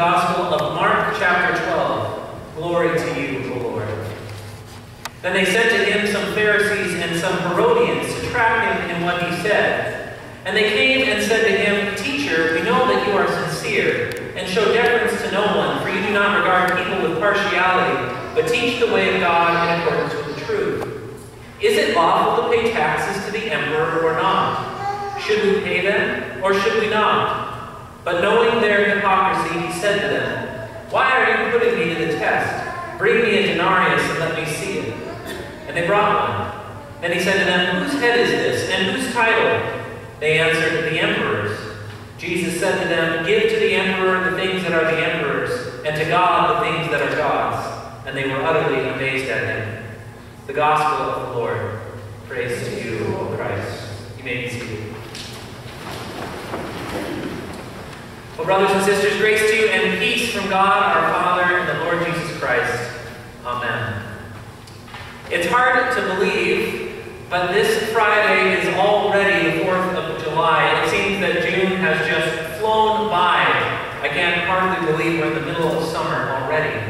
Gospel of Mark, chapter 12. Glory to you, O Lord. Then they sent to him some Pharisees and some Herodians to trap him in what he said. And they came and said to him, Teacher, we know that you are sincere, and show deference to no one, for you do not regard people with partiality, but teach the way of God in accordance with the truth. Is it lawful to pay taxes to the emperor or not? Should we pay them, or should we not? But he said to them, Why are you putting me to the test? Bring me a denarius and let me see it. And they brought one. Then he said to them, Whose head is this, and whose title? They answered, The emperor's. Jesus said to them, Give to the emperor the things that are the emperor's, and to God the things that are God's. And they were utterly amazed at him. The gospel of the Lord. Praise to you, O Christ. You may be seated. Well, brothers and sisters, grace to you and peace from God our Father and the Lord Jesus Christ. Amen. It's hard to believe, but this Friday is already the 4th of July. It seems that June has just flown by. I can't hardly believe we're in the middle of summer already.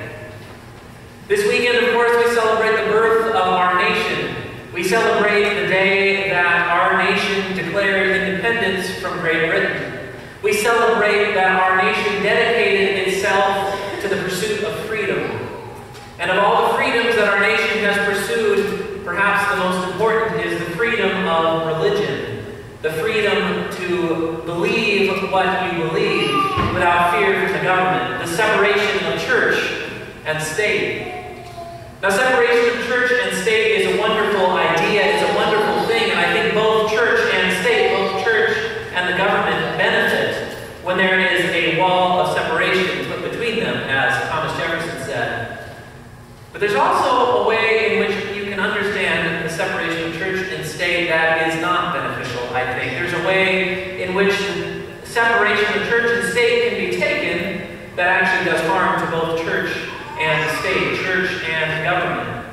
This weekend, of course, we celebrate the birth of our nation. We celebrate the day that our nation declared independence from Great Britain. Celebrate that our nation dedicated itself to the pursuit of freedom. And of all the freedoms that our nation has pursued, perhaps the most important is the freedom of religion. The freedom to believe what you believe without fear to government. The separation of church and state. Now, separation of church and state is a wonderful idea, it's a when there is a wall of separation put between them, as Thomas Jefferson said. But there's also a way in which you can understand the separation of church and state that is not beneficial, I think. There's a way in which separation of church and state can be taken that actually does harm to both church and state, church and government.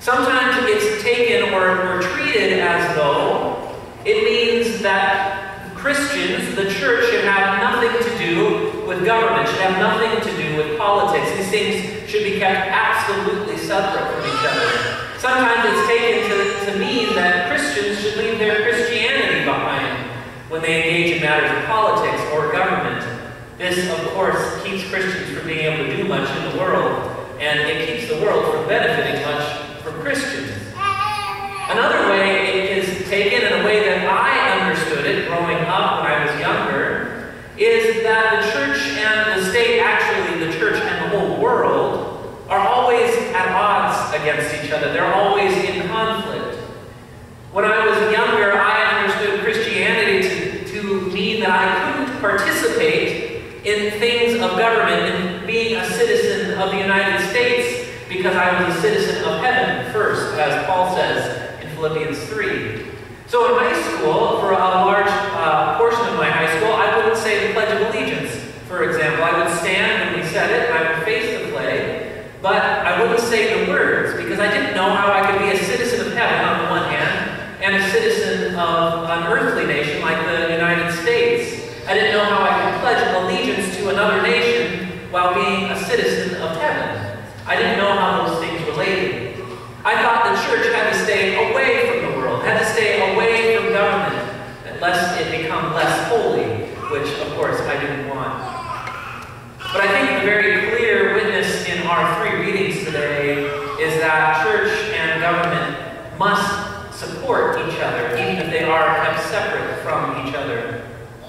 Sometimes it's taken or, or treated as though it means that Christians, the church, have nothing to do with government, should have nothing to do with politics. These things should be kept absolutely separate from each other. Sometimes it's taken to, to mean that Christians should leave their Christianity behind when they engage in matters of politics or government. This, of course, keeps Christians from being able to do much in the world, and it keeps the world from benefiting much from Christians. Another way it is taken in a way that I understood it growing up when I was younger is that the church and the state, actually the church and the whole world, are always at odds against each other. They're always in conflict. When I was younger, I understood Christianity to, to mean that I couldn't participate in things of government and being a citizen of the United States because I was a citizen of heaven first, as Paul says in Philippians 3. So in high school, for a large uh, portion of my high school, I wouldn't say the Pledge of Allegiance, for example. I would stand when we said it, and I would face the flag, but I wouldn't say the words because I didn't know how I could be a citizen of heaven on the one hand and a citizen of an earthly nation like the United States. I didn't know how I could pledge allegiance to another nation while being a citizen of heaven. I didn't know how those things related. I thought the church had to stay away from the world, had to stay away from government, lest it become less holy, which, of course, I didn't want. But I think the very clear witness in our three readings today is that church and government must support each other, even if they are kept separate from each other.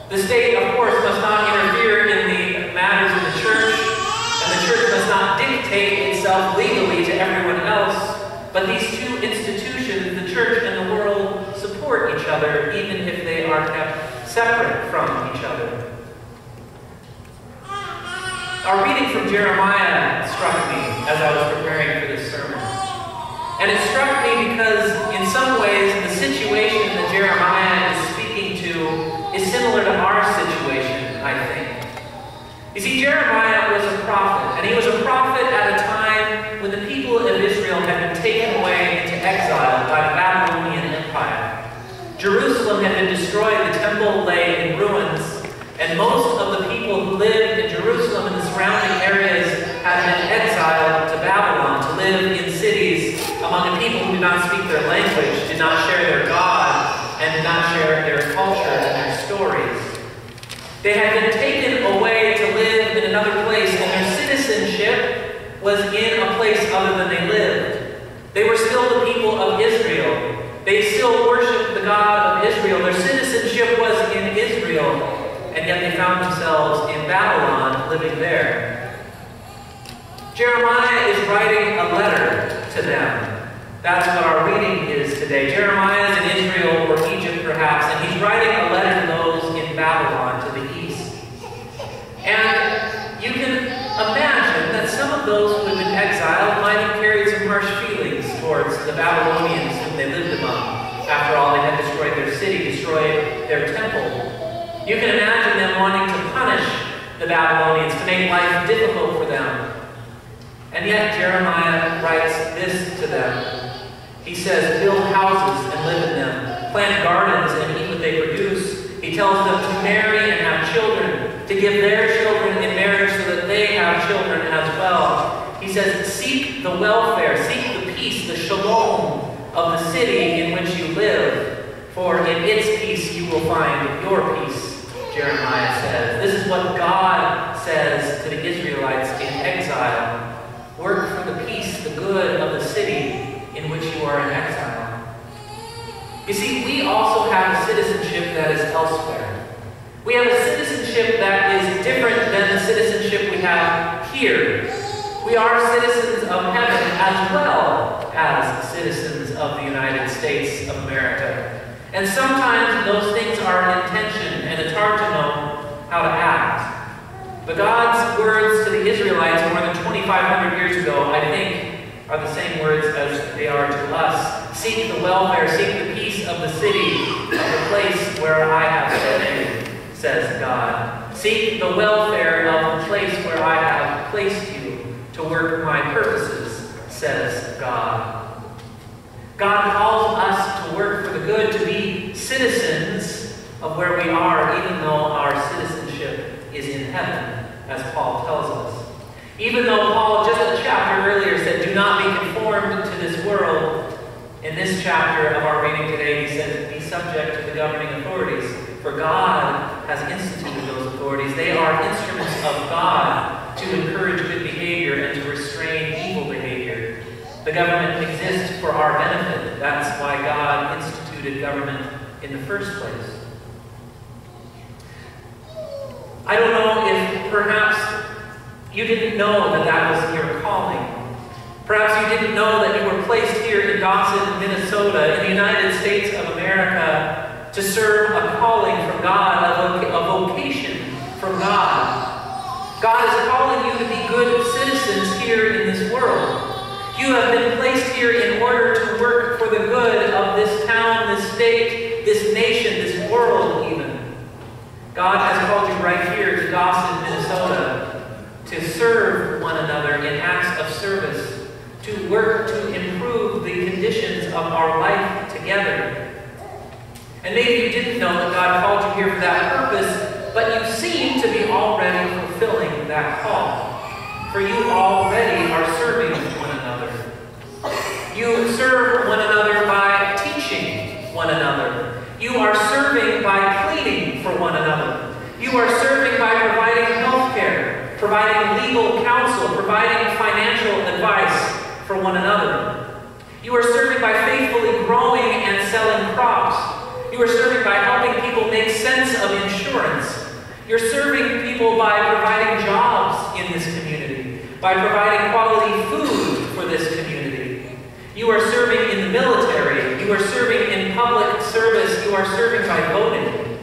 The state, of course, must not interfere in the matters of the church, and the church must not dictate itself legally to everyone else. But these two institutions, the church and the world, support each other even if they are kept separate from each other. Our reading from Jeremiah struck me as I was preparing for this sermon. And it struck me because, in some ways, the situation that Jeremiah is speaking to is similar to our situation, I think. You see, Jeremiah was a prophet, and he was a prophet at a time when the people of Israel had been taken away into exile by the Babylonian Empire. Jerusalem had been destroyed, the temple lay in ruins, and most of the people who lived language, did not share their God, and did not share their culture and their stories. They had been taken away to live in another place, and their citizenship was in a place other than they lived. They were still the people of Israel. They still worshiped the God of Israel. Their citizenship was in Israel, and yet they found themselves in Babylon living there. Jeremiah is writing a letter to them. That's what our reading is today. Jeremiah is in Israel or Egypt, perhaps, and he's writing a letter to those in Babylon to the east. And you can imagine that some of those who had been exiled might have carried some harsh feelings towards the Babylonians whom they lived among. After all, they had destroyed their city, destroyed their temple. You can imagine them wanting to punish the Babylonians, to make life difficult for them. And yet Jeremiah writes this to them he says, build houses and live in them, plant gardens and eat what they produce. He tells them to marry and have children, to give their children in marriage so that they have children as well. He says, seek the welfare, seek the peace, the shalom of the city in which you live, for in its peace you will find your peace, Jeremiah says. This is what God says to the Israelites in exile. Work for the peace, the good which you are in exile. You see, we also have a citizenship that is elsewhere. We have a citizenship that is different than the citizenship we have here. We are citizens of heaven as well as citizens of the United States of America. And sometimes those things are in tension, and it's hard to know how to act. But God's words to the Israelites more than 2,500 years ago, I think, are the same words as they are to us. Seek the welfare, seek the peace of the city, of the place where I have set you, says God. Seek the welfare of the place where I have placed you to work my purposes, says God. God calls us to work for the good, to be citizens of where we are, even though our citizenship is in heaven, as Paul tells us. Even though Paul, just a chapter earlier, said, Do not be conformed to this world, in this chapter of our reading today, he says, Be subject to the governing authorities. For God has instituted those authorities. They are instruments of God to encourage good behavior and to restrain evil behavior. The government exists for our benefit. That's why God instituted government in the first place. I don't know you didn't know that that was your calling. Perhaps you didn't know that you were placed here in Dawson, Minnesota, in the United States of America, to serve a calling from God, a, vocation from God. God is calling you to be good citizens here in this world. You have been placed here in order to work for the good of this town, this state, this nation, this world even. God has called you right here to Dawson, to serve one another in acts of service, to work to improve the conditions of our life together. And maybe you didn't know that God called you here for that purpose, but you seem to be already fulfilling that call. For you already are serving one another. You serve one another by teaching one another. You are serving by cleaning for one another. You are serving by providing health care providing legal counsel, providing financial advice for one another. You are serving by faithfully growing and selling crops. You are serving by helping people make sense of insurance. You're serving people by providing jobs in this community, by providing quality food for this community. You are serving in the military. You are serving in public service. You are serving by voting.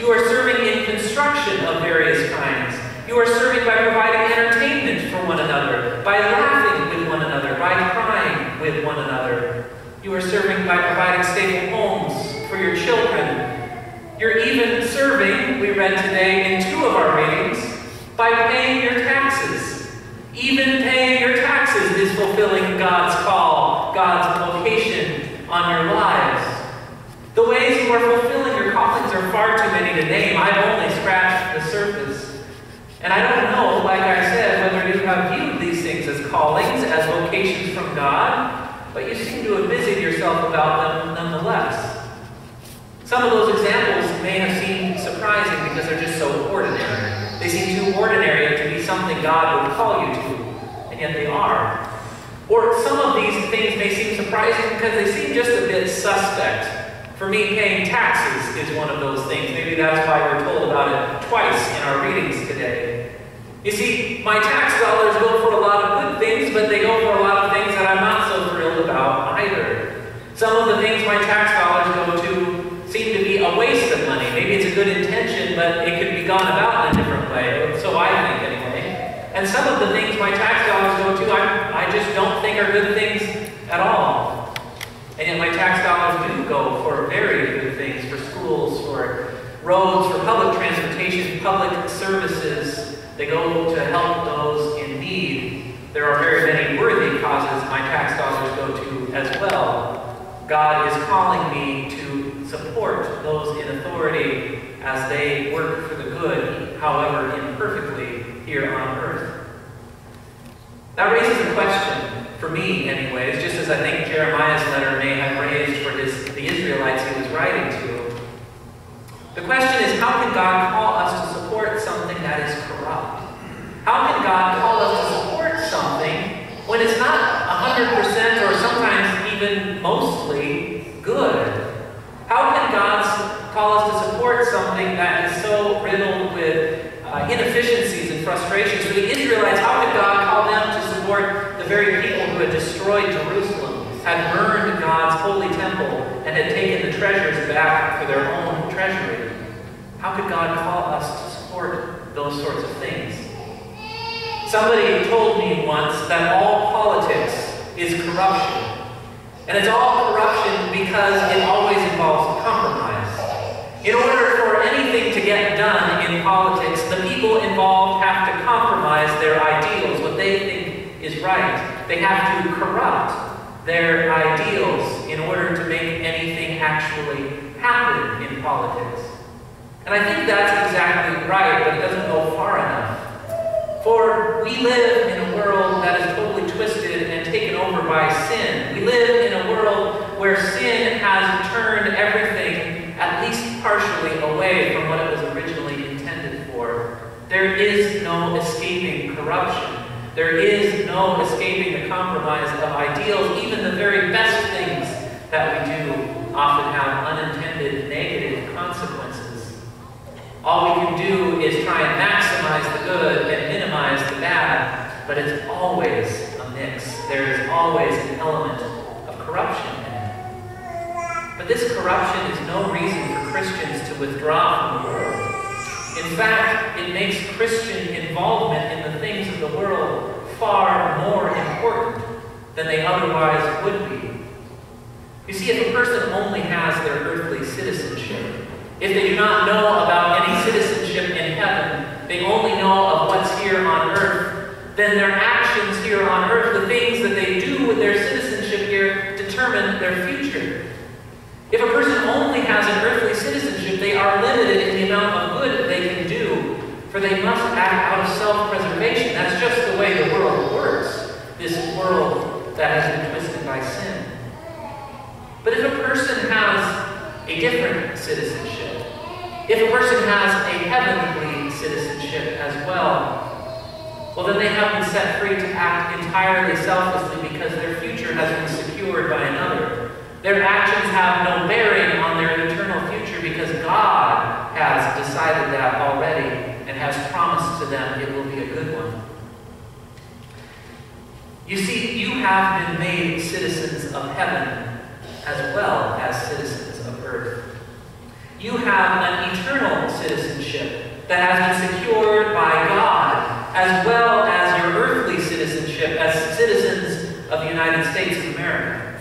You are serving in construction of various kinds. You are serving by providing entertainment for one another, by laughing with one another, by crying with one another. You are serving by providing stable homes for your children. You're even serving, we read today in two of our readings, by paying your taxes. Even paying your taxes is fulfilling God's call, God's vocation on your lives. The ways you are fulfilling your callings are far too many to name. I've only scratched the surface. And I don't know, like I said, whether you have viewed these things as callings, as vocations from God, but you seem to have busied yourself about them nonetheless. Some of those examples may have seemed surprising because they're just so ordinary. They seem too ordinary to be something God would call you to, and yet they are. Or some of these things may seem surprising because they seem just a bit suspect. For me, paying taxes is one of those things. Maybe that's why we're told about it twice in our readings today. You see, my tax dollars go for a lot of good things, but they go for a lot of things that I'm not so thrilled about either. Some of the things my tax dollars go to good intention, but it could be gone about in a different way. So I think anyway. And some of the things my tax dollars go to, I, I just don't think are good things at all. And yet my tax dollars do go for very good things, for schools, for roads, for public transportation, public services. They go to help those in need. There are very many worthy causes my tax dollars go to as well. God is calling me to support those in authority as they work for the good, however imperfectly, here on earth. That raises a question, for me anyways, just as I think Jeremiah's letter may have raised for his, the Israelites he was writing to. The question is, how can God call us to support something that is corrupt? How can God call us to support something when it's not 100% or sometimes even mostly good? How can God call us something that is so riddled with uh, inefficiencies and frustrations? For the Israelites, how could God call them to support the very people who had destroyed Jerusalem, had burned God's holy temple, and had taken the treasures back for their own treasury? How could God call us to support those sorts of things? Somebody told me once that all politics is corruption. And it's all corruption because it always involves compromise. In order anything to get done in politics, the people involved have to compromise their ideals, what they think is right. They have to corrupt their ideals in order to make anything actually happen in politics. And I think that's exactly right, but it doesn't go far enough. For we live in a world that is totally twisted and taken over by sin. We live in a world where sin has turned everything, at least partially, away from what it was originally intended for. There is no escaping corruption. There is no escaping the compromise of ideals. Even the very best things that we do often have unintended negative consequences. All we can do is try and maximize the good and minimize the bad, but it's always a mix. There is always an element of corruption. This corruption is no reason for Christians to withdraw from the world. In fact, it makes Christian involvement in the things of the world far more important than they otherwise would be. You see, if a person only has their earthly citizenship, if they do not know about any citizenship in heaven, they only know of what's here on earth, then their actions here on earth, the things that they do with their citizenship here, determine their future. If a person only has an earthly citizenship, they are limited in the amount of good they can do, for they must act out of self-preservation. That's just the way the world works, this world that has been twisted by sin. But if a person has a different citizenship. If a person has a heavenly citizenship as well, well, then they have been set free to act entirely selflessly because their future has been secured by another. Their actions have no bearing on their eternal future because God has decided that already and has promised to them it will be a good one. You see, you have been made citizens of heaven as well as citizens of earth. You have an eternal citizenship that has been secured by God, as well as your earthly citizenship as citizens of the United States of America.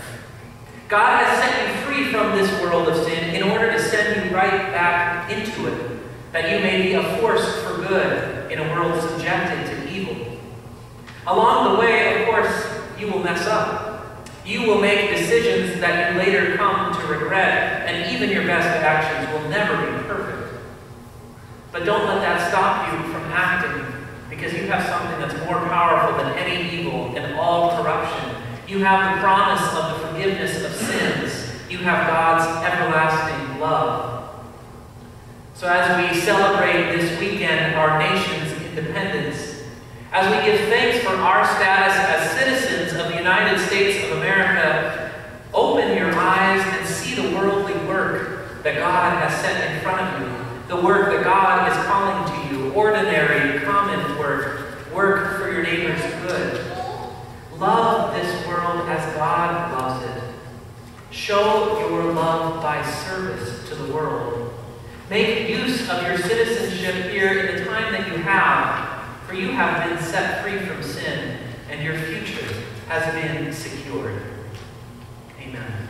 God has set you free from this world of sin in order to send you right back into it, that you may be a force for good in a world subjected to evil. Along the way, of course, you will mess up. You will make decisions that you later come to regret, and even your best actions will never be perfect. But don't let that stop you from acting, because you have something that's more powerful than any evil and all corruption. You have the promise of the forgiveness of sins. You have God's everlasting love. So as we celebrate this weekend our nation's independence, as we give thanks for our status as citizens of the United States of America, open your eyes and see the worldly work that God has set in front of you, the work that God is calling to you, ordinary, common work, work for your neighbor's good. Love this world as God loves it. Show your love by service to the world. Make use of your citizenship here in the time that you have, for you have been set free from sin, and your future has been secured. Amen.